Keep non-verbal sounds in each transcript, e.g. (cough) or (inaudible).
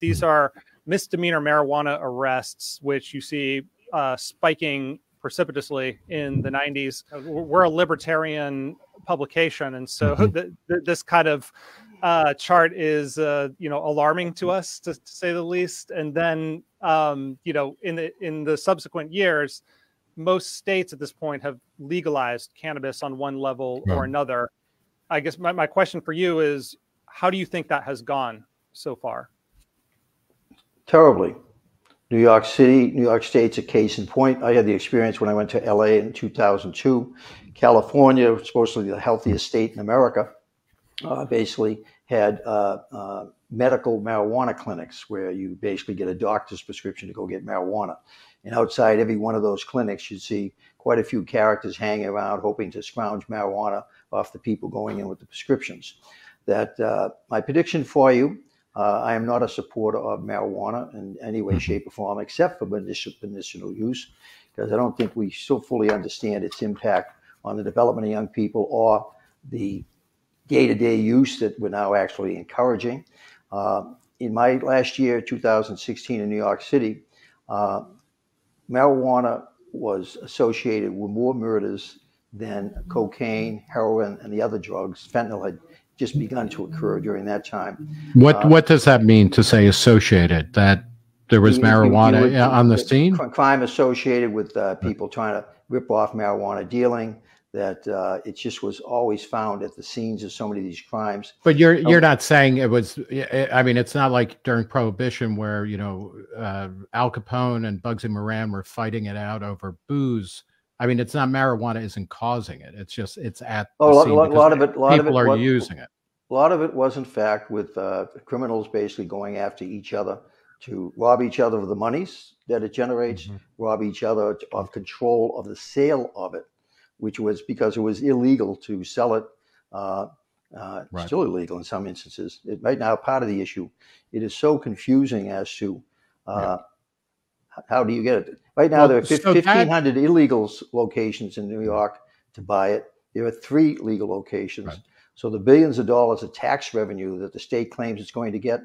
these mm-hmm. are misdemeanor marijuana arrests, which you see uh, spiking precipitously in the 90s. We're a libertarian publication, and so mm-hmm. the, the, this kind of uh, chart is uh, you know alarming to us to, to say the least. And then um, you know in the in the subsequent years, most states at this point have legalized cannabis on one level or another. I guess my, my question for you is how do you think that has gone so far? Terribly. New York City, New York State's a case in point. I had the experience when I went to LA in 2002. California, supposedly the healthiest state in America, uh, basically had uh, uh, medical marijuana clinics where you basically get a doctor's prescription to go get marijuana. And outside every one of those clinics, you'd see quite a few characters hanging around hoping to scrounge marijuana off the people going in with the prescriptions. That uh, my prediction for you, uh, I am not a supporter of marijuana in any way, mm-hmm. shape, or form, except for medicinal use, because I don't think we still fully understand its impact on the development of young people or the day-to-day use that we're now actually encouraging. Uh, in my last year, 2016, in New York City, uh, marijuana was associated with more murders than cocaine, heroin, and the other drugs. Fentanyl had just begun to occur during that time. What uh, what does that mean to say associated? That there was marijuana you, you, on the scene? Crime associated with uh, people trying to rip off marijuana dealing, that uh, it just was always found at the scenes of so many of these crimes. But you're you're not saying it was. I mean, it's not like during Prohibition where you know uh, Al Capone and Bugsy Moran were fighting it out over booze. I mean, it's not marijuana isn't causing it. It's just it's at oh, a lot, lot of it. A lot people of it are was, using it. A lot of it was, in fact, with uh, criminals basically going after each other to rob each other of the monies that it generates, mm-hmm. rob each other of control of the sale of it which was because it was illegal to sell it. Uh, uh, right. Still illegal in some instances. It right now part of the issue. It is so confusing as to uh, yeah. How do you get it. Right now well, there are so 1,500 that... illegal locations in New York to buy it. There are three legal locations. Right. So the billions of dollars of tax revenue that the state claims it's going to get,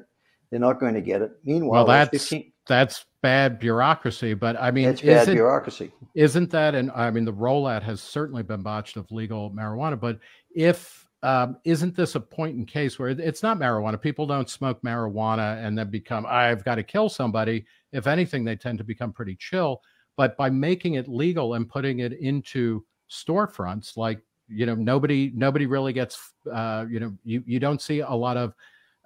they're not going to get it. Meanwhile, well, that's 15... that's bad bureaucracy. But I mean, it's bad bureaucracy. Isn't that? And I mean, the rollout has certainly been botched of legal marijuana. But if um, isn't this a point in case where it's not marijuana? People don't smoke marijuana and then become I've got to kill somebody. If anything, they tend to become pretty chill. But by making it legal and putting it into storefronts, like you know, nobody nobody really gets uh, you know, you you don't see a lot of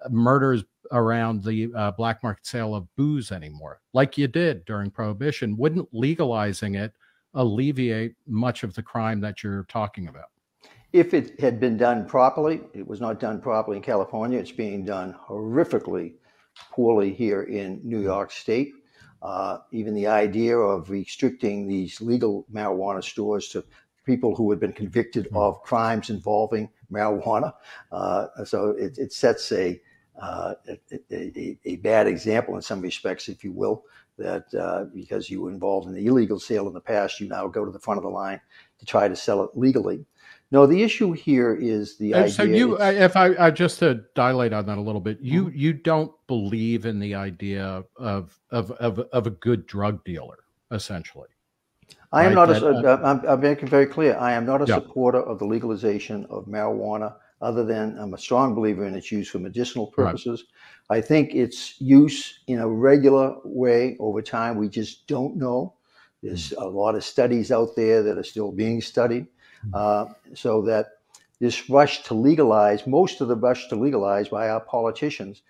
murders around the uh, black market sale of booze anymore, like you did during Prohibition. Wouldn't legalizing it alleviate much of the crime that you're talking about? If it had been done properly, it was not done properly in California. It's being done horrifically poorly here in New York State. Uh, even the idea of restricting these legal marijuana stores to people who had been convicted mm-hmm. of crimes involving marijuana. Uh, so it, it, sets a uh, a, a, a, bad example in some respects, if you will, that uh, because you were involved in the illegal sale in the past, you now go to the front of the line to try to sell it legally. No, the issue here is the idea. So you, if I, I, just to dilate on that a little bit, you mm-hmm. you don't believe in the idea of of of, of a good drug dealer, essentially. I am right? not. That, a, uh, I'm, I'm making very clear. I am not a yeah. supporter of the legalization of marijuana other than I'm a strong believer in its use for medicinal purposes. Right. I think its use in a regular way over time, we just don't know. There's mm. a lot of studies out there that are still being studied. Mm. Uh, so that this rush to legalize, most of the rush to legalize by our politicians,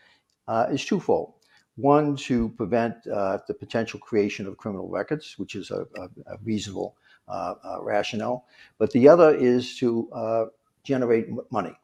uh, is twofold. One, to prevent uh, the potential creation of criminal records, which is a, a, a reasonable uh, uh, rationale. But the other is to uh, generate money.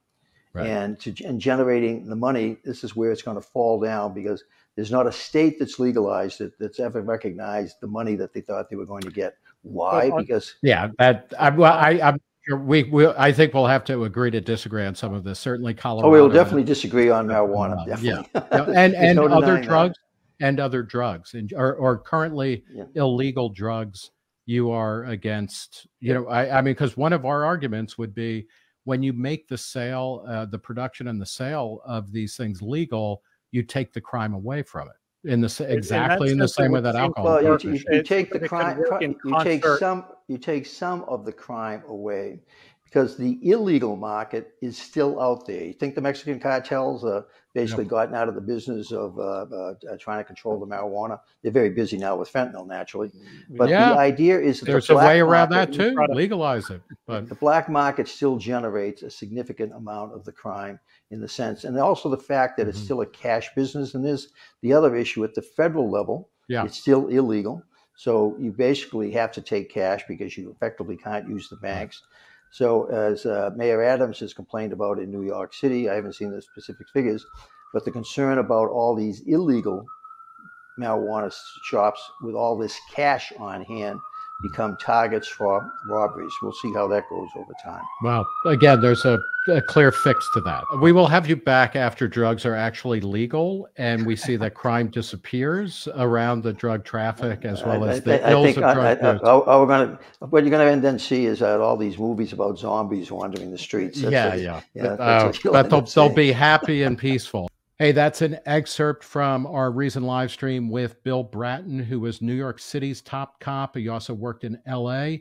Right. And to and generating the money, this is where it's going to fall down because there's not a state that's legalized that, that's ever recognized the money that they thought they were going to get. Why? Well, because yeah, that I, well, I, I'm we, we I think we'll have to agree to disagree on some of this. Certainly, Colorado. Oh, we'll definitely disagree on marijuana. Uh, definitely. Yeah, and (laughs) and no other drugs that. and other drugs and or, or currently yeah. illegal drugs. You are against. You know, I I mean, because one of our arguments would be when you make the sale, uh, the production and the sale of these things legal, you take the crime away from it in the exactly in the same way that alcohol. Well, you, you, you take the crime, you take some, you take some of the crime away, because the illegal market is still out there. You think the Mexican cartels are basically yep. gotten out of the business of uh, uh, uh, trying to control the marijuana? They're very busy now with fentanyl, naturally. But yeah. the idea is that there's the a way around that too. Legalize it, but the black market still generates a significant amount of the crime in the sense, and also the fact that it's mm-hmm. still a cash business. And there's the other issue at the federal level. Yeah. it's still illegal. So you basically have to take cash because you effectively can't use the banks. So, as uh, Mayor Adams has complained about in New York City, I haven't seen the specific figures, but the concern about all these illegal marijuana shops with all this cash on hand become targets for robberies. We'll see how that goes over time. Well, again, there's a, a, clear fix to that. We will have you back after drugs are actually legal and we see that crime disappears around the drug traffic as well as the I, I, ills think, of drug I, we're gonna, what you're going to then see is that all these movies about zombies wandering the streets. That's yeah, yeah. yeah uh, (laughs) but they'll, they'll be happy and peaceful. Hey, that's an excerpt from our recent live stream with Bill Bratton, who was New York City's top cop. He also worked in LA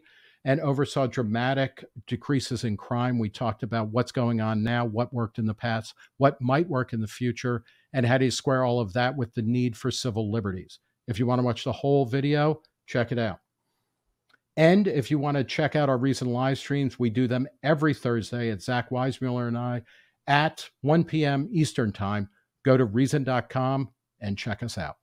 and oversaw dramatic decreases in crime. We talked about what's going on now, what worked in the past, what might work in the future, and how do you square all of that with the need for civil liberties. If you want to watch the whole video, check it out. And if you want to check out our recent live streams, we do them every Thursday at Zach Weissmueller and I at 1 p.m. Eastern Time go to reason.com and check us out.